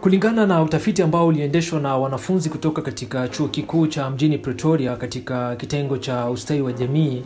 Kulingana na utafiti ambao uliendeshwa na wanafunzi kutoka katika chuo kikuu cha mjini Pretoria katika kitengo cha ustawi wa jamii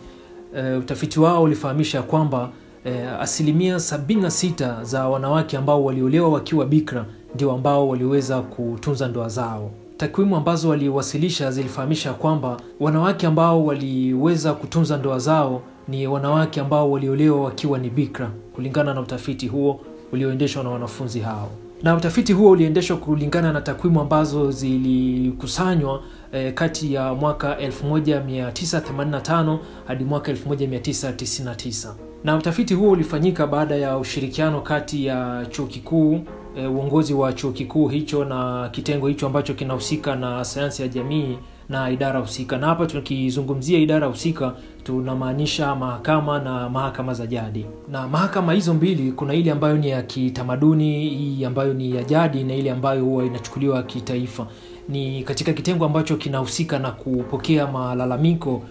e, utafiti wao ulifahamisha kwamba e, asilimia 76 za wanawake ambao waliolewa wakiwa bikra ndio ambao waliweza kutunza ndoa zao. Takwimu ambazo waliwasilisha zilifahamisha kwamba wanawake ambao waliweza kutunza ndoa zao ni wanawake ambao waliolewa wakiwa ni bikra, kulingana na utafiti huo ulioendeshwa na wanafunzi hao na utafiti huo uliendeshwa kulingana na takwimu ambazo zilikusanywa eh, kati ya mwaka 1985 hadi mwaka 1999 na utafiti huo ulifanyika baada ya ushirikiano kati ya chuo kikuu eh, uongozi wa chuo kikuu hicho na kitengo hicho ambacho kinahusika na sayansi ya jamii na idara husika. Na hapa tukizungumzia idara husika tunamaanisha mahakama na mahakama za jadi. Na mahakama hizo mbili kuna ile ambayo ni ya kitamaduni hii ambayo ni ya jadi na ile ambayo huwa inachukuliwa kitaifa. Ni katika kitengo ambacho kinahusika na kupokea malalamiko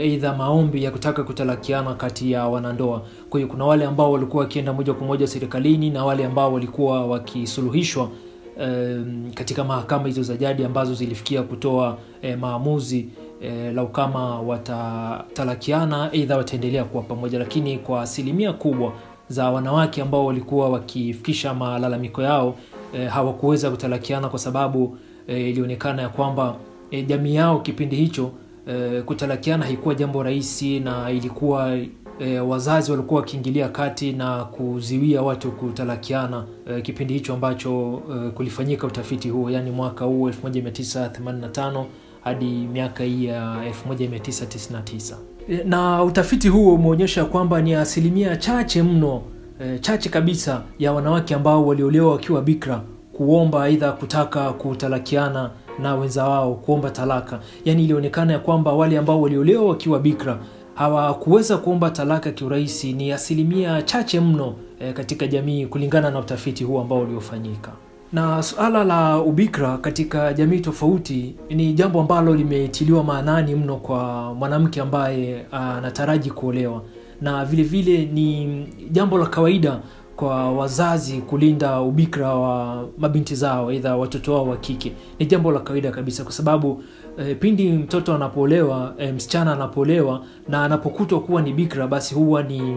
eidha uh, maombi ya kutaka kutalakiana kati ya wanandoa. Kwa hiyo kuna wale ambao walikuwa wakienda moja kwa moja serikalini na wale ambao walikuwa wakisuluhishwa um, katika mahakama hizo za jadi ambazo zilifikia kutoa eh, maamuzi eh, lau kama watatalakiana eidha wataendelea kuwa pamoja. Lakini kwa asilimia kubwa za wanawake ambao walikuwa wakifikisha malalamiko yao eh, hawakuweza kutalakiana kwa sababu eh, ilionekana ya kwamba eh, jamii yao kipindi hicho eh, kutalakiana haikuwa jambo rahisi na ilikuwa e, wazazi walikuwa wakiingilia kati na kuziwia watu kutalakiana e, kipindi hicho ambacho e, kulifanyika utafiti huo yaani mwaka huu 1985 hadi miaka hii ya 1999 e, na utafiti huo umeonyesha kwamba ni asilimia chache mno e, chache kabisa ya wanawake ambao waliolewa wakiwa bikra kuomba aidha kutaka kutalakiana na wenza wao kuomba talaka. Yaani ilionekana ya kwamba wale ambao waliolewa wakiwa bikra hawakuweza kuomba talaka kiurahisi ni asilimia chache mno e, katika jamii kulingana na utafiti huu ambao uliofanyika. Na suala la ubikra katika jamii tofauti ni jambo ambalo limetiliwa maanani mno kwa mwanamke ambaye anataraji kuolewa. Na vile vile ni jambo la kawaida kwa wazazi kulinda ubikra wa mabinti zao aidha watoto wao wa kike. Ni jambo la kawaida kabisa kwa sababu e, pindi mtoto anapoolewa e, msichana anapoolewa na anapokutwa kuwa ni bikra basi huwa ni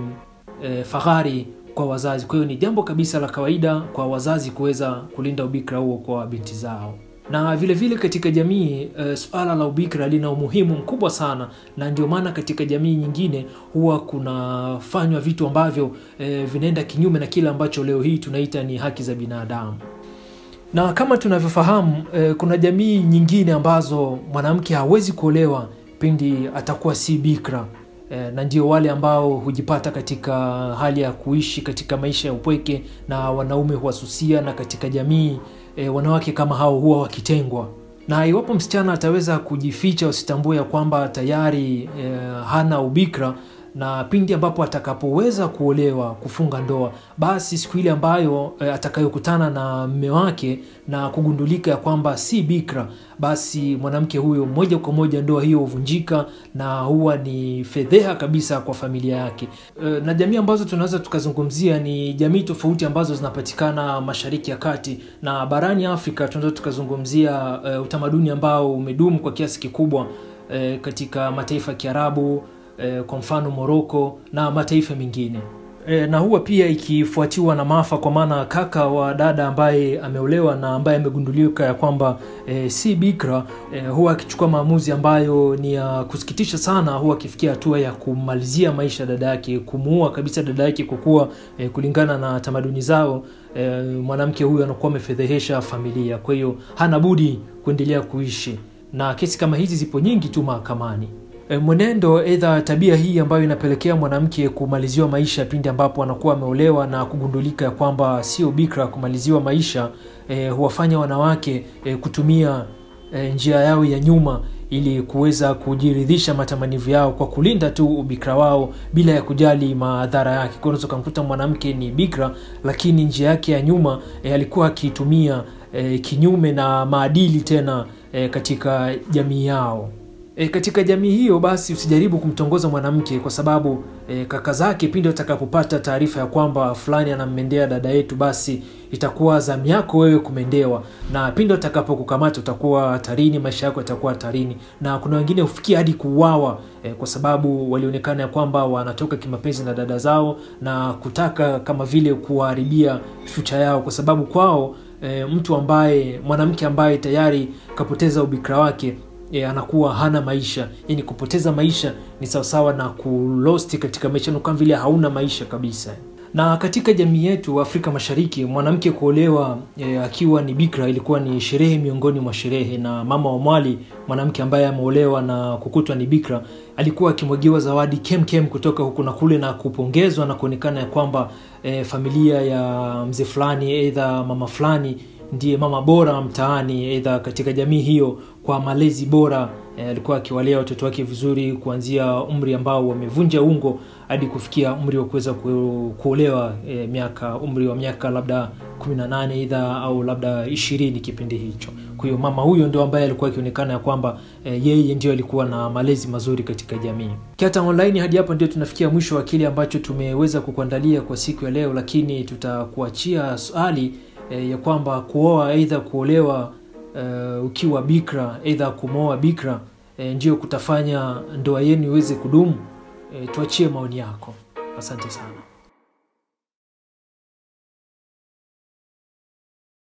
e, fahari kwa wazazi. Kwa hiyo ni jambo kabisa la kawaida kwa wazazi kuweza kulinda ubikra huo kwa binti zao na vile vile katika jamii e, suala la ubikra lina umuhimu mkubwa sana na ndio maana katika jamii nyingine huwa kunafanywa vitu ambavyo e, vinaenda kinyume na kile ambacho leo hii tunaita ni haki za binadamu. Na kama tunavyofahamu e, kuna jamii nyingine ambazo mwanamke hawezi kuolewa pindi atakuwa si bikra. E, na ndio wale ambao hujipata katika hali ya kuishi katika maisha ya upweke na wanaume huwasusia na katika jamii e, wanawake kama hao huwa wakitengwa. Na iwapo msichana ataweza kujificha usitambue ya kwamba tayari e, hana ubikra na pindi ambapo atakapoweza kuolewa kufunga ndoa basi siku ile ambayo e, atakayokutana na mme wake na kugundulika ya kwamba si bikra basi mwanamke huyo moja kwa moja ndoa hiyo huvunjika na huwa ni fedheha kabisa kwa familia yake. E, na jamii ambazo tunaweza tukazungumzia ni jamii tofauti ambazo zinapatikana mashariki ya kati na barani afrika tunaweza tukazungumzia e, utamaduni ambao umedumu kwa kiasi kikubwa e, katika mataifa ya kiarabu e, kwa mfano moroko na mataifa mengine. E, na huwa pia ikifuatiwa na maafa kwa maana kaka wa dada ambaye ameolewa na ambaye amegundulika ya kwamba e, si bikra e, huwa akichukua maamuzi ambayo ni ya kusikitisha sana huwa akifikia hatua ya kumalizia maisha dada yake kumuua kabisa dada yake kwa kuwa e, kulingana na tamaduni zao e, mwanamke huyu anakuwa amefedhehesha familia. Kwa hiyo hana budi kuendelea kuishi. Na kesi kama hizi zipo nyingi tu mahakamani e, mwenendo aidha tabia hii ambayo inapelekea mwanamke kumaliziwa maisha pindi ambapo anakuwa ameolewa na kugundulika ya kwamba sio bikra kumaliziwa maisha e, huwafanya wanawake e, kutumia e, njia yao ya nyuma ili kuweza kujiridhisha matamanivu yao kwa kulinda tu ubikra wao bila ya kujali madhara yake. Unaweza ukamkuta mwanamke ni bikra lakini njia yake ya nyuma e, alikuwa akiitumia e, kinyume na maadili tena e, katika jamii yao E, katika jamii hiyo basi usijaribu kumtongoza mwanamke kwa sababu e, kaka zake pindi watakapopata taarifa ya kwamba fulani anammendea dada yetu, basi itakuwa zamu yako wewe kumendewa, na pindi watakapokukamata utakuwa hatarini, maisha yako yatakuwa hatarini, na kuna wengine hufikia hadi kuuawa e, kwa sababu walionekana ya kwamba wanatoka kimapenzi na dada zao na kutaka kama vile kuwaharibia fucha yao, kwa sababu kwao e, mtu ambaye mwanamke ambaye tayari kapoteza ubikra wake e, anakuwa hana maisha. Yani kupoteza maisha ni sawasawa na kulosti katika maisha, kama vile hauna maisha kabisa. Na katika jamii yetu Afrika Mashariki, mwanamke kuolewa e, akiwa ni bikra ilikuwa ni sherehe miongoni mwa sherehe, na mama wa mwali, mwanamke ambaye ameolewa na kukutwa ni bikra, alikuwa akimwagiwa zawadi kemkem kem kutoka huku na kule na kupongezwa na kuonekana ya kwamba e, familia ya mzee fulani, eidha mama fulani ndiye mama bora mtaani, eidha katika jamii hiyo, kwa malezi bora alikuwa e, akiwalea watoto wake vizuri kuanzia umri ambao wamevunja ungo hadi kufikia umri wa kuweza ku, kuolewa e, miaka umri wa miaka labda 18 idha au labda ishirini kipindi hicho. Kwa hiyo mama huyo ndio ambaye alikuwa akionekana ya kwamba e, yeye ndio alikuwa na malezi mazuri katika jamii. Kiata Online, hadi hapo ndio tunafikia mwisho wa kile ambacho tumeweza kukuandalia kwa siku ya leo, lakini tutakuachia swali e, ya kwamba kuoa aidha kuolewa uh, ukiwa bikra aidha kumoa bikra e, ndio kutafanya ndoa yenu iweze kudumu? E, tuachie maoni yako. Asante sana.